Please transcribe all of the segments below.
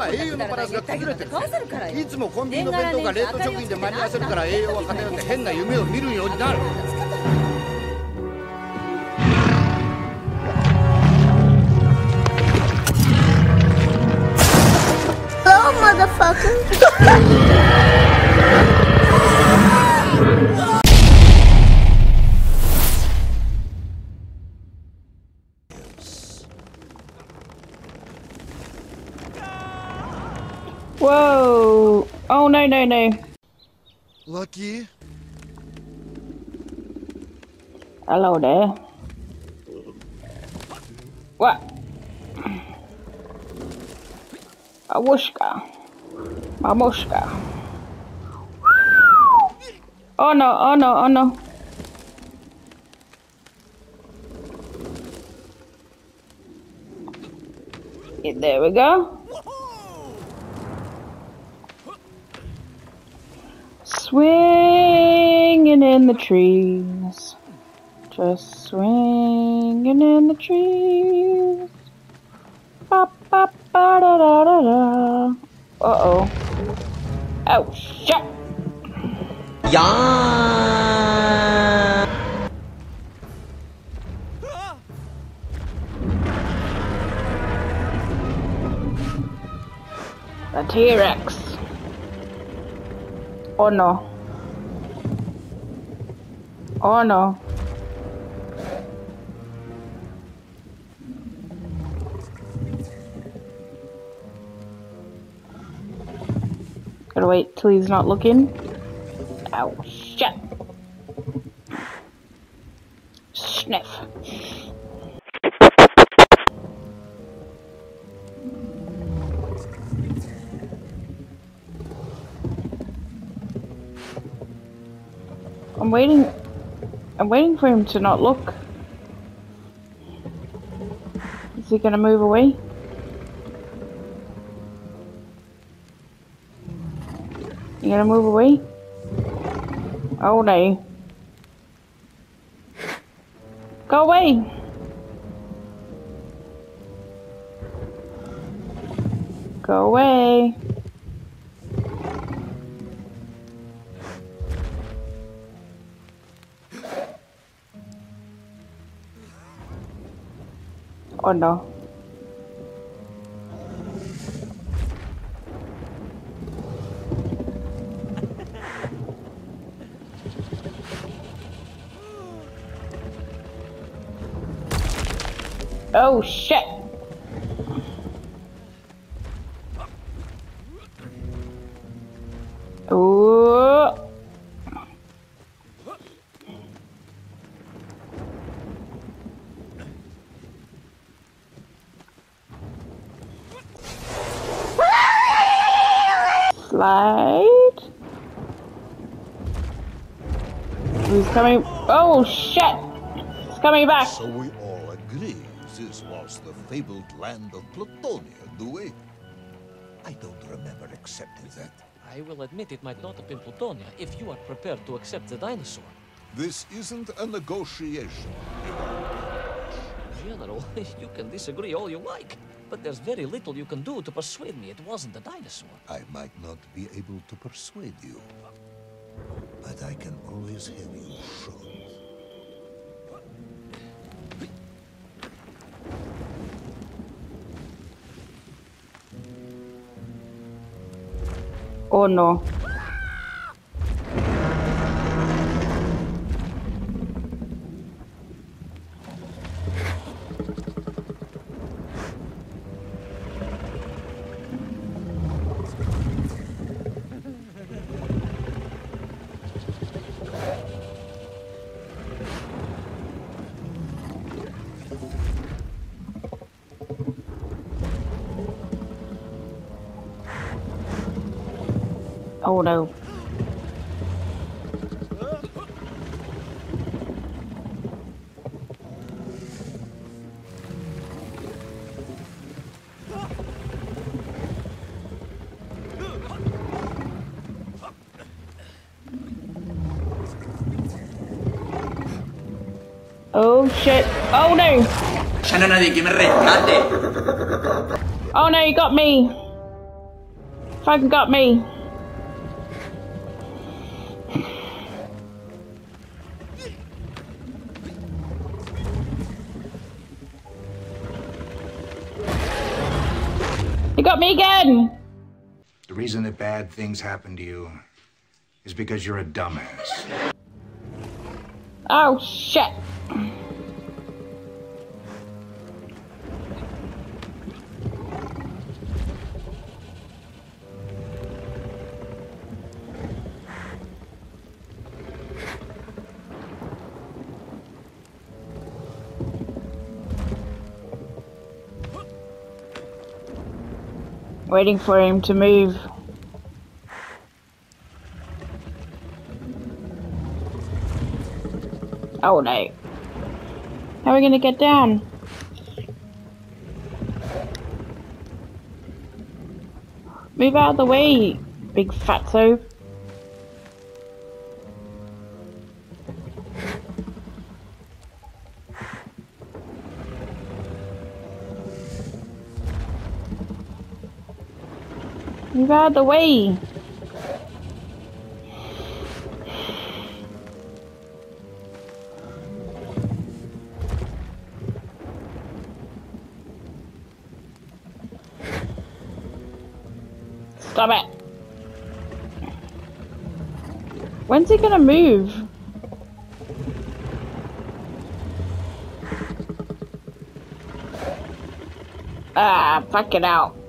は栄養のバランスが崩れてるいつもコンビニの弁当が冷凍食品で間に合わせるから栄養は偏って変な夢を見るようになる Oh, motherfucker. no no no! Lucky Hello there. What? Awushka. Mamushka. Oh no, oh no, oh no. There we go. In the trees. Just swinging in the trees. Ba, ba, ba, da, da, da, da. Uh-oh. Oh, shit! The T-Rex. Oh no. Oh no. Gotta wait till he's not looking. Ow, shit. Sniff. I'm waiting. I'm waiting for him to not look. Is he gonna move away? You gonna move away? Oh no. Go away! Go away! Oh no. Oh shit! Slide. He's coming. Oh shit! He's coming back. So we all agree this was the fabled land of Plutonia, do we? I don't remember accepting that. I will admit it might not have been Plutonia if you are prepared to accept the dinosaur. This isn't a negotiation. General, you can disagree all you like, but there's very little you can do to persuade me it wasn't a dinosaur. I might not be able to persuade you, but I can always have you shown. Oh no. Oh no. Oh shit. Oh no. Ya no nadie que me rescate. Oh no, you got me. Fucking got me. He got me again! The reason that bad things happen to you is because you're a dumbass. Oh shit. Waiting for him to move. Oh no. How are we gonna get down? Move out of the way, big fatso. Move out of the way. Stop it. When's he gonna move? Ah, fuck it out.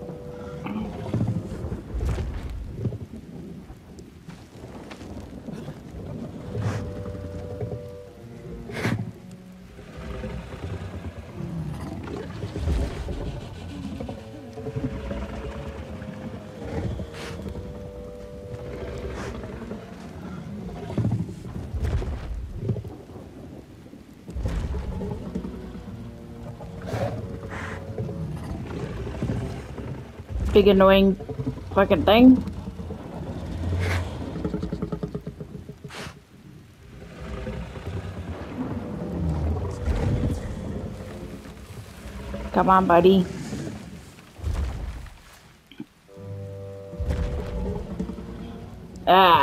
Big annoying fucking thing. Come on, buddy. Ah.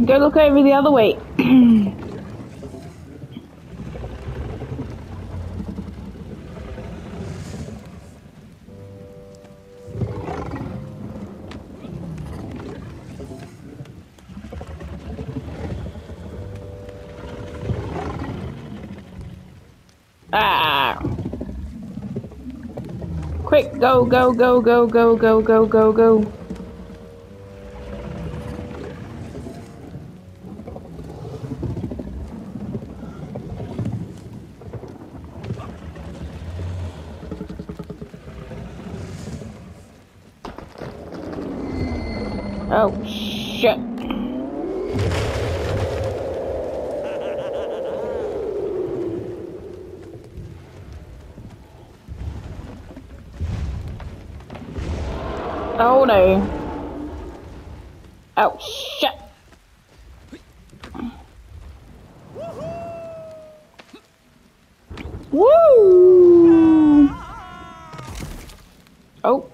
Go look over the other way. ah! Quick, go, go, go, go, go, go, go, go, go. Oh, shit. Oh no. Oh shit. Woo! Oh.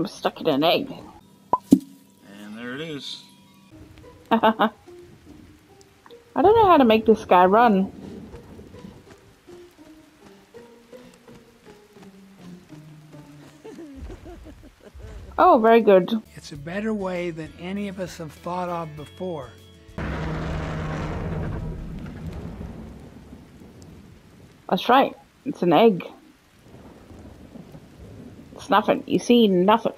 I'm stuck in an egg. And there it is. I don't know how to make this guy run. Oh, very good. It's a better way than any of us have thought of before. That's right. It's an egg It's nothing. You see nothing.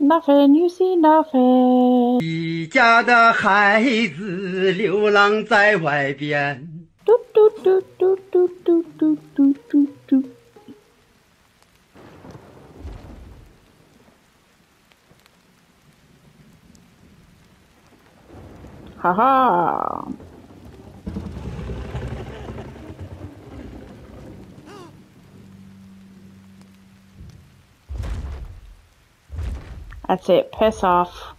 Nothing. You see nothing. 一家的孩子流浪在外边， Doot doot. do, do, do, do, do, Haha. That's it. Piss off.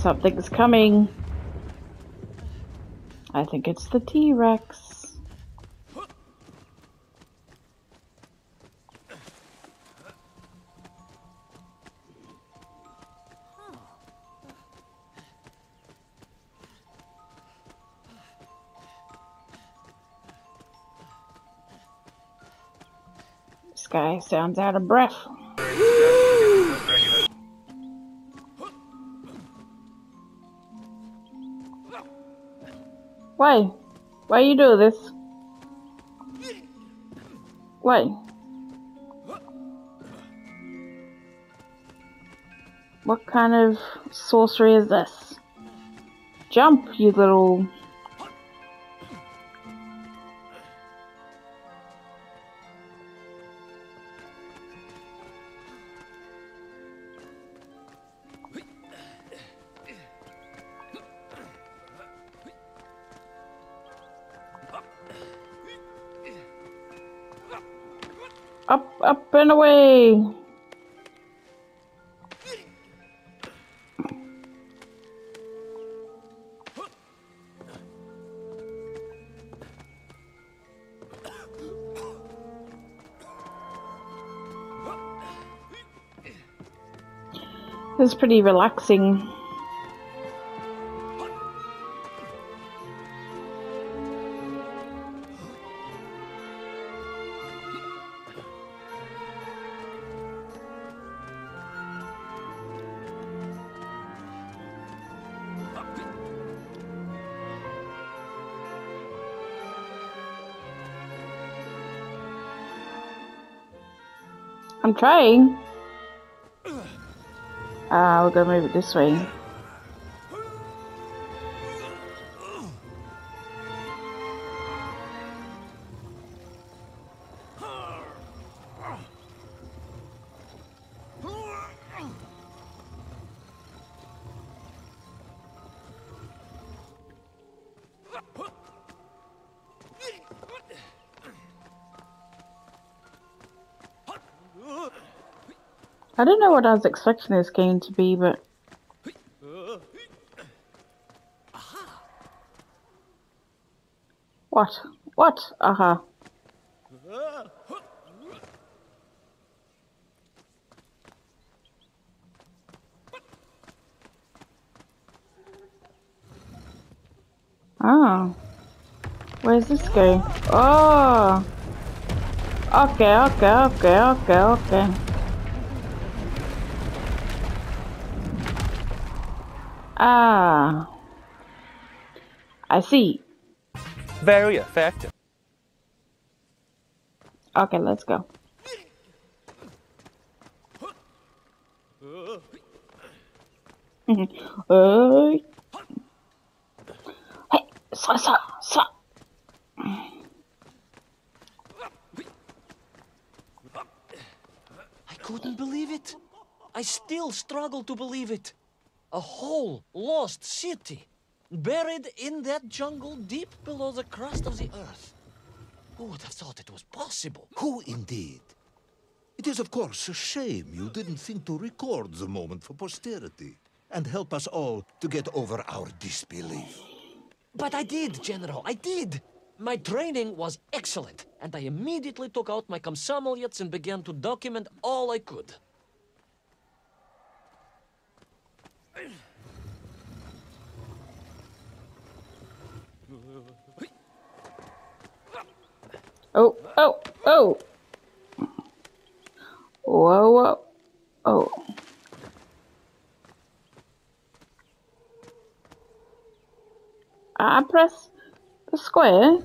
Something's coming. I think it's the T-Rex. This guy sounds out of breath. Why? Why you do this? Why? What kind of sorcery is this? Jump, you little... and away! Is pretty relaxing. I'm trying. Ah, we're gonna move it this way. Don't know what I was expecting this game to be, but what? What? Aha. Oh. Where's this go? Oh. Okay, okay, okay, okay, okay. Ah. I see. Very effective. Okay, let's go. uh, hey, sa sa sa. I couldn't believe it. I still struggle to believe it. A whole lost city, buried in that jungle deep below the crust of the earth. Who would have thought it was possible? Who indeed? It is, of course, a shame you didn't think to record the moment for posterity and help us all to get over our disbelief. But I did, General, I did. My training was excellent, and I immediately took out my komsomolets and began to document all I could. Oh, oh, oh. Whoa, whoa. Oh. I press the square.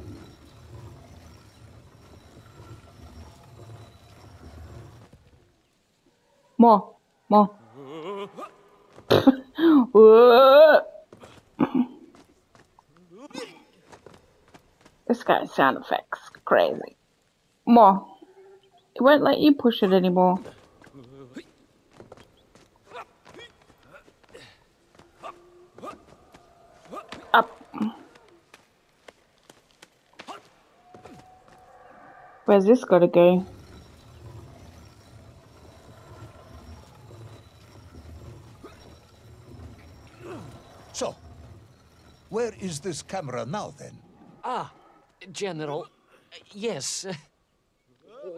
More, more. This guy's sound effects crazy. More. It won't let you push it anymore. Up. Where's this gotta go? So, where is this camera now then? Ah, General, yes.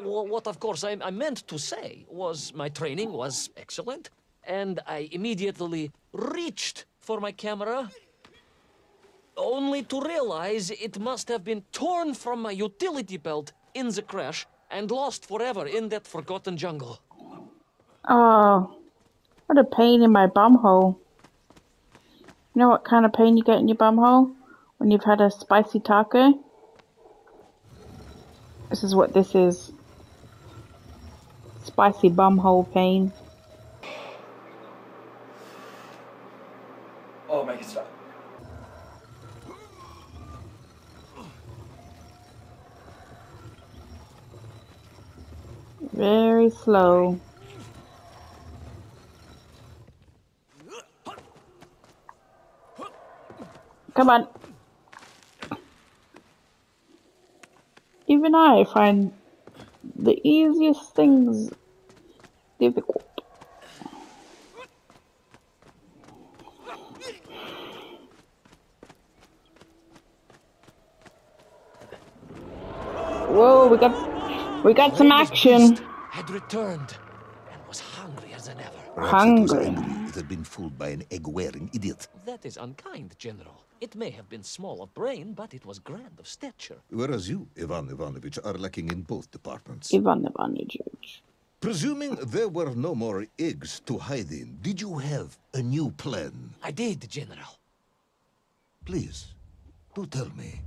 What, of course, I, I meant to say was my training was excellent, and I immediately reached for my camera, only to realize it must have been torn from my utility belt in the crash and lost forever in that forgotten jungle. Oh, what a pain in my bum hole. You know what kind of pain you get in your bum hole? When you've had a spicy taco? This is what this is. Spicy bumhole pain. Oh, make it stop. Very slow. Come on. Even I find the easiest things difficult. Whoa, we got we got some action. Had returned and was hungrier than ever. Perhaps it was Hungry. Angry it had been fooled by an egg-wearing idiot. That is unkind, General. It may have been small of brain, but it was grand of stature. Whereas you, Ivan Ivanovich, are lacking in both departments. Ivan Ivanovich. Presuming there were no more eggs to hide in, did you have a new plan? I did, General. Please, do tell me,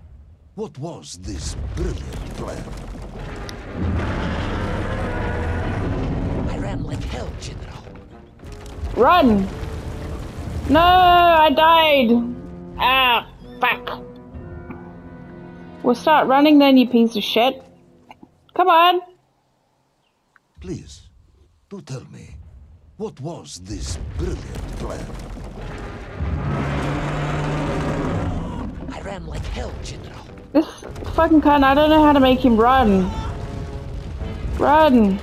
what was this brilliant plan? I ran like hell, General. Run! No, I died. Ah, fuck. We'll start running then, you piece of shit. Come on. Please, do tell me, what was this brilliant plan? I ran like hell, General. This fucking cunt, I don't know how to make him run. Run.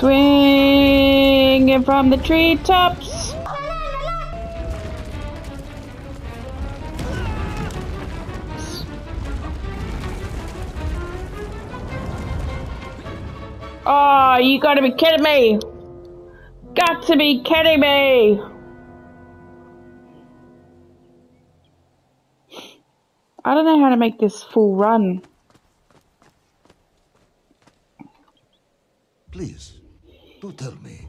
Swinging from the treetops. Oh, you gotta be kidding me! Got to be kidding me! I don't know how to make this full run. Please, do tell me,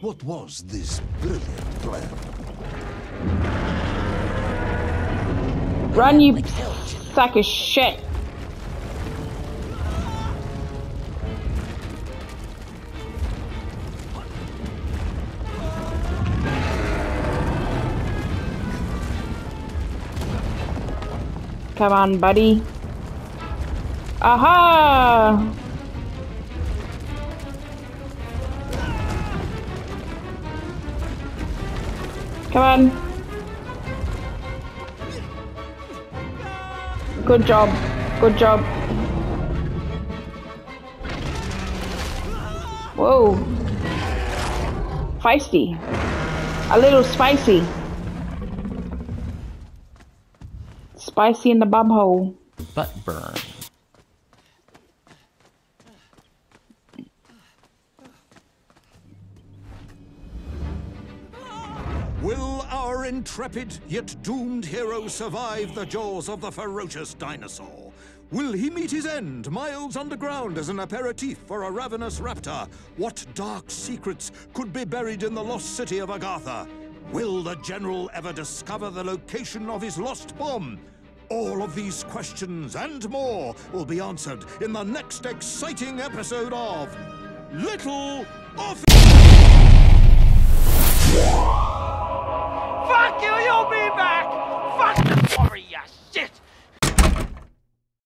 what was this brilliant plan? Run, you sack of shit! Come on, buddy. Aha! Come on. Good job. Good job. Whoa. Feisty. A little spicy. Spicy in the bum hole. butt burn. Will our intrepid yet doomed hero survive the jaws of the ferocious dinosaur? Will he meet his end miles underground as an aperitif for a ravenous raptor? What dark secrets could be buried in the lost city of Agartha? Will the general ever discover the location of his lost bomb? All of these questions and more will be answered in the next exciting episode of Little Orpheus. 牛又没买。